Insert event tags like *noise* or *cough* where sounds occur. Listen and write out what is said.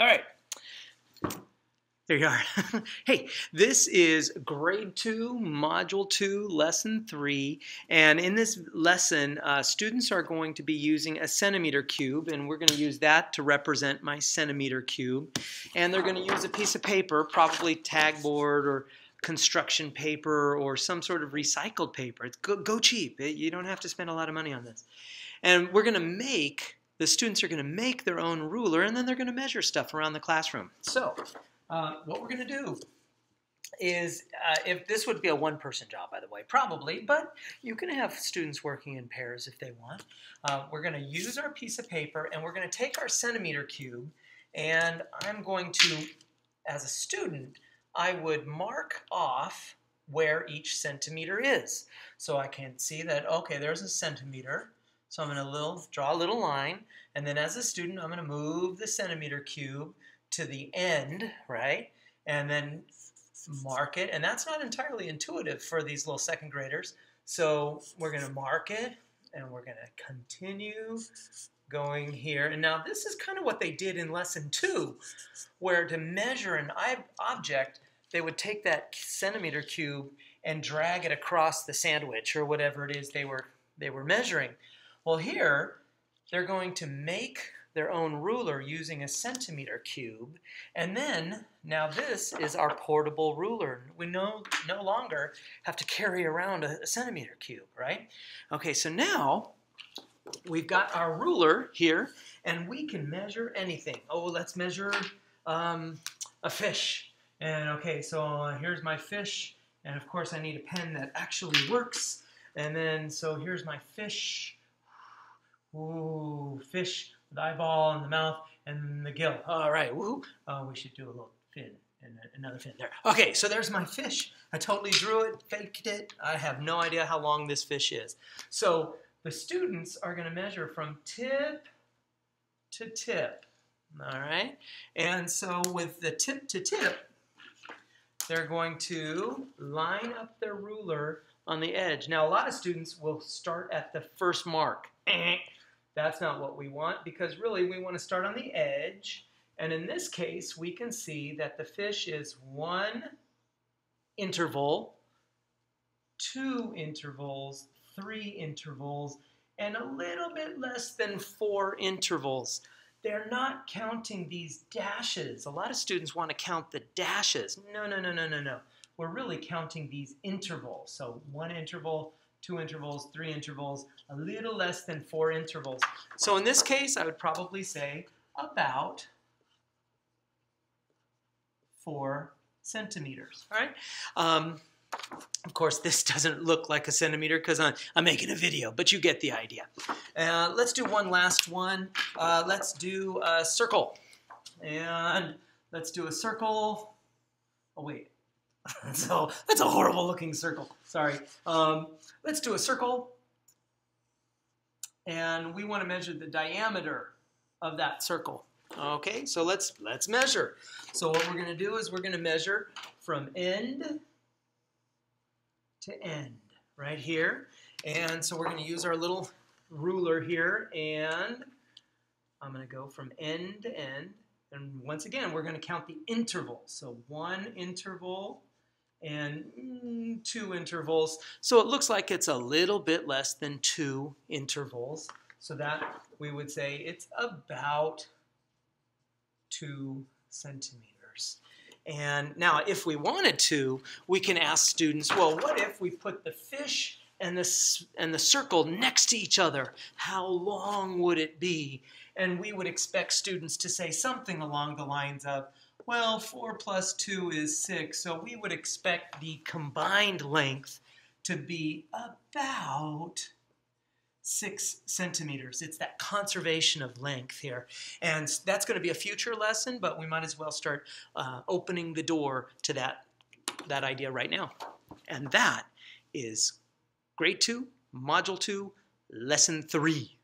All right. There you are. *laughs* hey, this is grade two, module two, lesson three. And in this lesson, uh, students are going to be using a centimeter cube, and we're going to use that to represent my centimeter cube. And they're going to use a piece of paper, probably tagboard or construction paper or some sort of recycled paper. It's go, go cheap. You don't have to spend a lot of money on this. And we're going to make, the students are going to make their own ruler, and then they're going to measure stuff around the classroom. So uh, what we're going to do is, uh, if this would be a one-person job, by the way, probably, but you can have students working in pairs if they want. Uh, we're going to use our piece of paper, and we're going to take our centimeter cube, and I'm going to, as a student, I would mark off where each centimeter is. So I can see that, okay, there's a centimeter. So I'm going to little, draw a little line, and then as a student, I'm going to move the centimeter cube to the end, right? And then mark it. And that's not entirely intuitive for these little second graders. So we're going to mark it and we're going to continue going here. And now this is kind of what they did in lesson two, where to measure an object, they would take that centimeter cube and drag it across the sandwich or whatever it is they were they were measuring. Well, here they're going to make their own ruler using a centimeter cube. And then, now this is our portable ruler. We no, no longer have to carry around a, a centimeter cube, right? Okay, so now we've got our ruler here, and we can measure anything. Oh, let's measure um, a fish. And okay, so uh, here's my fish, and of course I need a pen that actually works. And then, so here's my fish. Ooh, fish the eyeball and the mouth and the gill. All right, woo. Oh, uh, we should do a little fin and uh, another fin there. Okay, so there's my fish. I totally drew it, faked it. I have no idea how long this fish is. So the students are going to measure from tip to tip. All right, and so with the tip to tip, they're going to line up their ruler on the edge. Now, a lot of students will start at the first mark. Eh, That's not what we want because really we want to start on the edge. And in this case, we can see that the fish is one interval, two intervals, three intervals, and a little bit less than four intervals. They're not counting these dashes. A lot of students want to count the dashes. No, no, no, no, no, no. We're really counting these intervals. So one interval, two intervals, three intervals, a little less than four intervals. So in this case, I would probably say about four centimeters, all right? Um, of course, this *laughs* doesn't look like a centimeter because I'm, I'm, making a video, but you get the idea. Uh, let's do one last one. Uh, let's do a circle. And let's do a circle. Oh, wait. *laughs* so that's a horrible looking circle. Sorry. Um, let's do a circle. And we want to measure the diameter of that circle. Okay, so let's let's measure. So what we're going to do is we're going to measure from end to end right here. And so we're going to use our little ruler here and I'm going to go from end to end. And once again, we're going to count the intervals. So one interval and mm, two intervals. So it looks like it's a little bit less than two intervals. So that we would say it's about two centimeters. And now if we wanted to, we can ask students, well, what if we put the fish and the, and the circle next to each other? How long would it be? And we would expect students to say something along the lines of, well, 4 plus 2 is 6, so we would expect the combined length to be about 6 centimeters. It's that conservation of length here. And that's going to be a future lesson, but we might as well start uh, opening the door to that, that idea right now. And that is Grade 2, Module 2, Lesson 3.